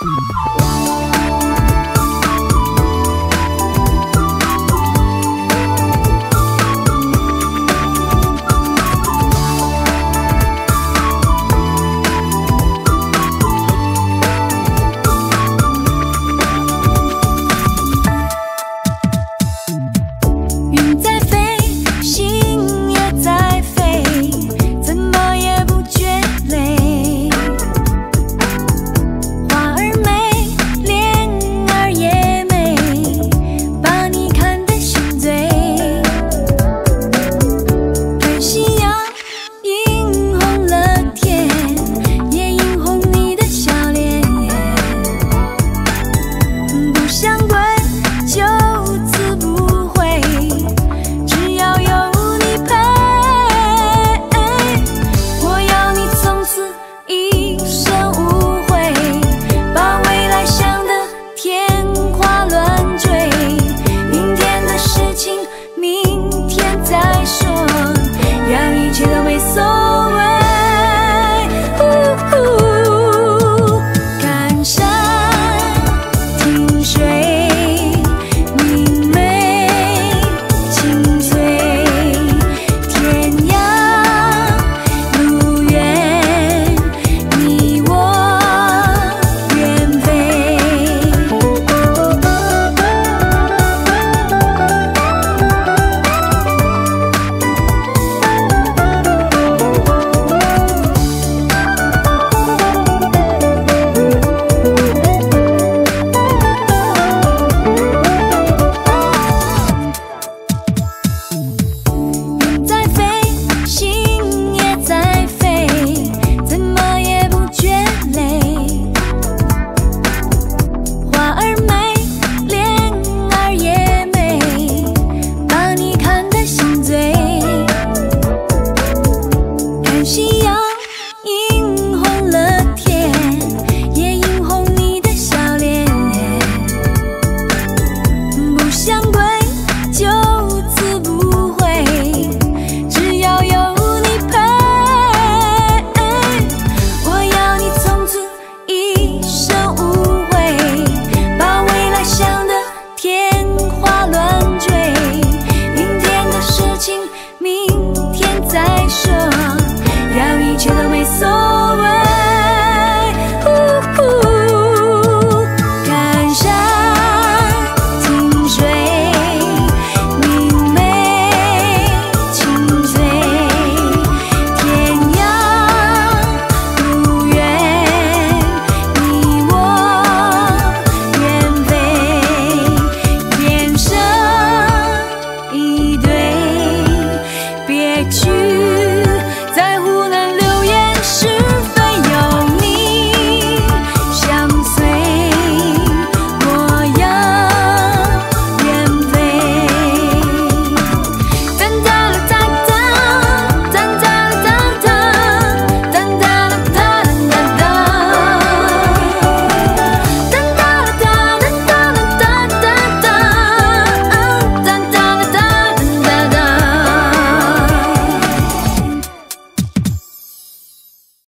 Bye.